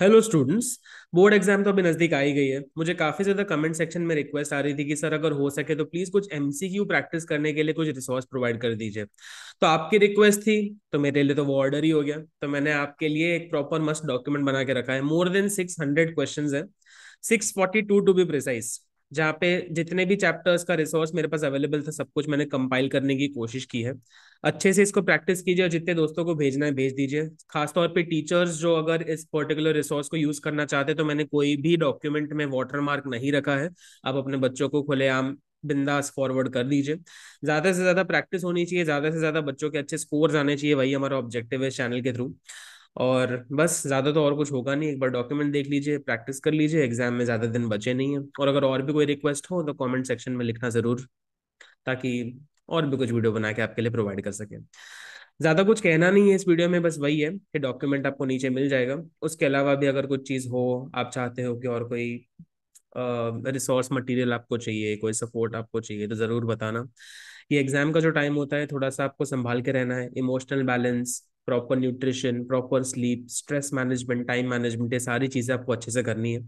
Hello students board exam तो अभी नज़दीक आई गई है। मुझे काफ़ी ज़्यादा कमेंट सेक्शन में रिक्वेस्ट आ रही थी कि, सर, अगर हो सके तो प्लीज़ कुछ एमसीक्यू प्रैक्टिस करने के लिए कुछ रिसोर्स प्रोवाइड कर दीजिए। तो आपकी रिक्वेस्ट थी तो मेरे लिए तो वो ऑर्डर ही हो गया। तो मैंने आपके लिए एक प्रॉपर मस्ट डॉक्यूमेंट बना के रखा है। More than six hundred question है। Six forty two to be precise जहाँ पे जितने भी चैप्टर्स का रिसोर्स मेरे पास अवेलेबल था, सब कुछ मैंने कंपाइल करने की कोशिश की है। अच्छे से इसको प्रैक्टिस कीजिए और जितने दोस्तों को भेजना है, भेज दीजिए। खासतौर पे टीचर्स जो अगर इस पर्टिकुलर रिसोर्स को यूज़ करना चाहते तो मैंने कोई भी डॉक्यूमेंट में वाटर मार्क नहीं रखा है। आप अपने बच्चों को खुलेआम बिंदास फॉरवर्ड कर दीजिए। ज़्यादा से ज़्यादा प्रैक्टिस होनी चाहिए, ज़्यादा से ज़्यादा बच्चों के अच्छे स्कोर्स आने चाहिए, वही हमारा ऑब्जेक्टिव है चैनल के थ्रू और बस ज़्यादा तो और कुछ होगा नहीं। एक बार डॉक्यूमेंट देख लीजिए प्रैक्टिस कर लीजिए एग्ज़ाम में ज़्यादा दिन बचे नहीं है। और अगर और भी कोई रिक्वेस्ट हो तो कमेंट सेक्शन में लिखना ज़रूर, ताकि और भी कुछ वीडियो बना के आपके लिए प्रोवाइड कर सके। ज़्यादा कुछ कहना नहीं है इस वीडियो में, बस वही है कि डॉक्यूमेंट आपको नीचे मिल जाएगा। उसके अलावा भी अगर कुछ चीज़ हो, आप चाहते हो कि और कोई रिसोर्स मटेरियल आपको चाहिए, कोई सपोर्ट आपको चाहिए तो ज़रूर बताना। ये एग्ज़ाम का जो टाइम होता है, थोड़ा सा आपको संभाल के रहना है। Emotional balance proper nutrition proper sleep stress management time management ये सारी चीज़ें आपको अच्छे से करनी है।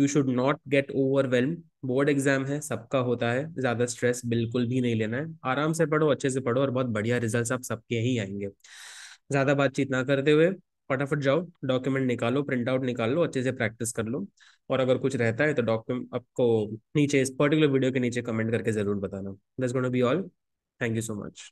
You should not get overwhelm board exam है, सबका होता है। ज़्यादा स्ट्रेस बिल्कुल भी नहीं लेना है। आराम से पढ़ो, अच्छे से पढ़ो और बहुत बढ़िया रिज़ल्ट आप सबके ही आएँगे। ज़्यादा बातचीत ना करते हुए फटाफट जाओ डॉक्यूमेंट निकालो प्रिंट आउट निकाल लो, अच्छे से प्रैक्टिस कर लो। और अगर कुछ रहता है तो डॉक्यूमेंट आपको नीचे, इस पर्टिकुलर वीडियो के नीचे कमेंट करके ज़रूर बताना। That's gonna be all thank you so much